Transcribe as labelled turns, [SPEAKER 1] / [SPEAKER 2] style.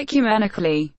[SPEAKER 1] ecumenically.